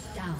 Shut down.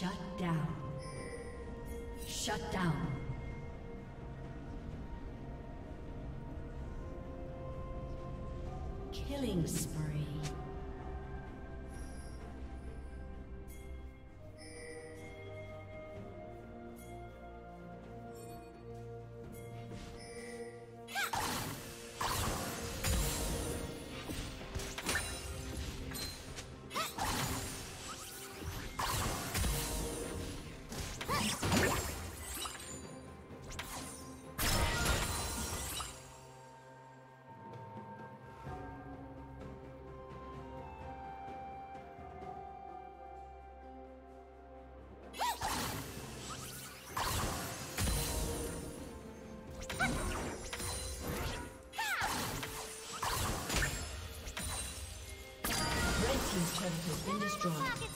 Shut down. Shut down. Killing spree. been destroyed.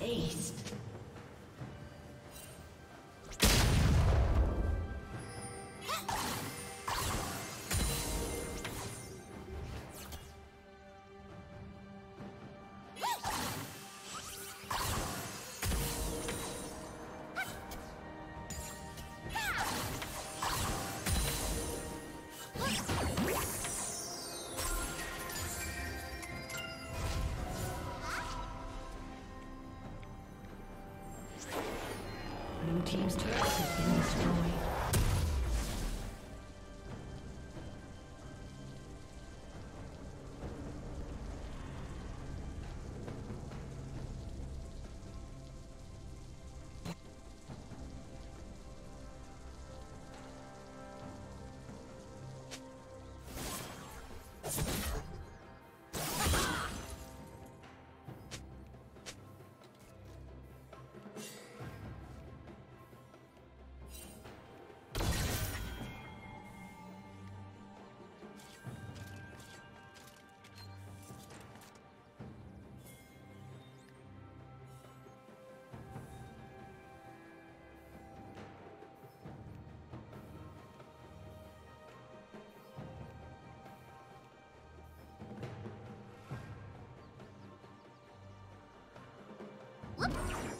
Team's Whoops.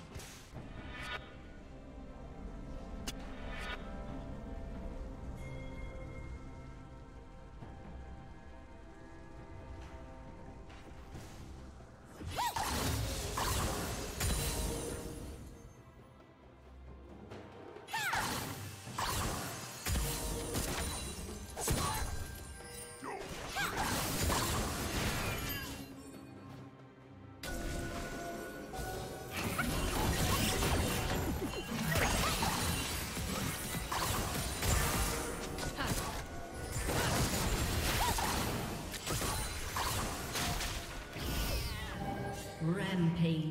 Rampage.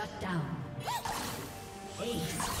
Shut down. Ace.